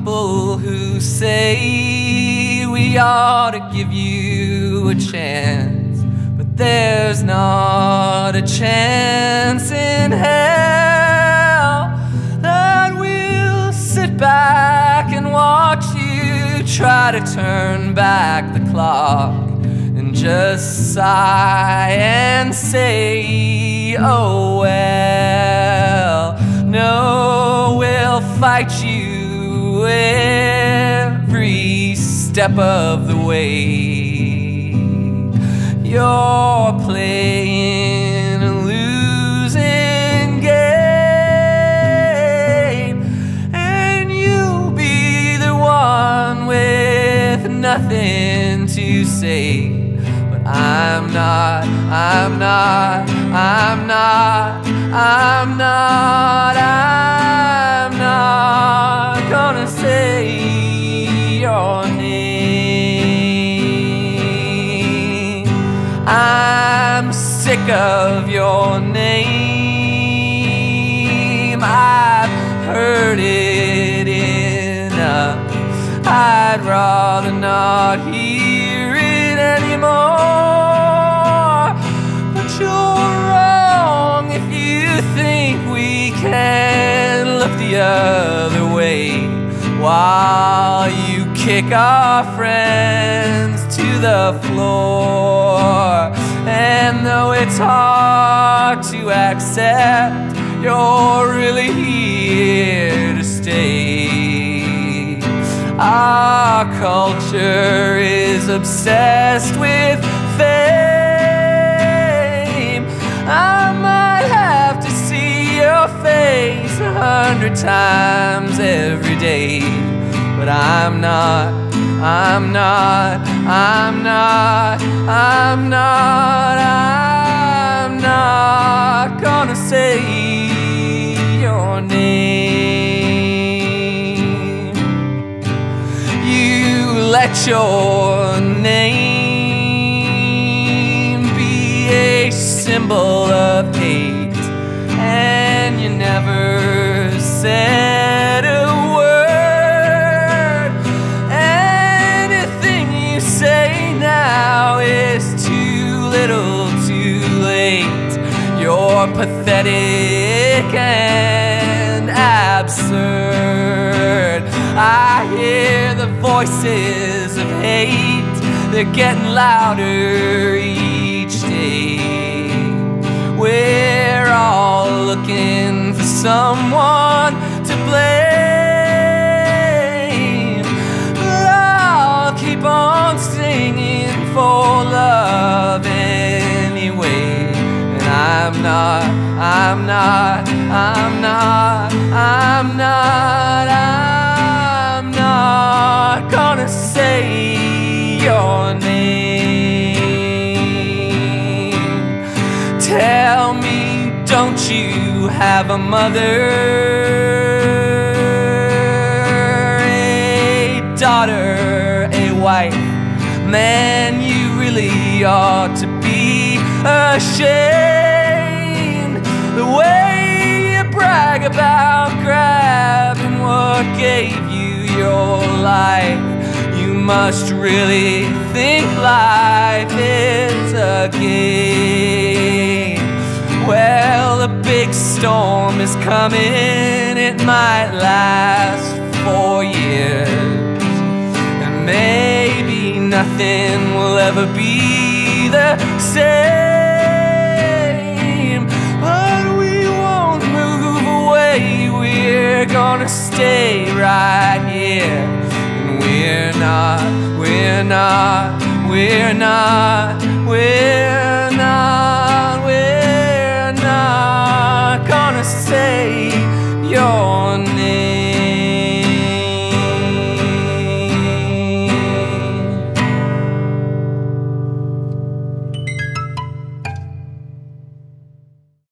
people who say we ought to give you a chance, but there's not a chance in hell that we'll sit back and watch you try to turn back the clock and just sigh and say, oh well, no, we'll fight you every step of the way. You're playing a losing game, and you'll be the one with nothing to say. But I'm not, I'm not, I'm not, I'm not, I'm sick of your name. While you kick our friends to the floor. And though it's hard to accept, you're really here to stay. Our culture is obsessed with fame. I might have to see your face a hundred times every day, but I'm not. I'm not, I'm not, I'm not, I'm not gonna say your name. You let your name be a symbol of hate, and you never said pathetic and absurd. I hear the voices of hate, they're getting louder each day. We're all looking for someone I'm not, I'm not, I'm not, I'm not gonna say your name. Tell me, don't you have a mother, a daughter, a wife? Man, you really ought to be ashamed. The way you brag about grabbing what gave you your life. You must really think life is a game. Well, a big storm is coming, it might last for years. And maybe nothing will ever be the same. We're gonna stay right here. And we're not, we're not, we're not, we're not,